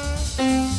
Música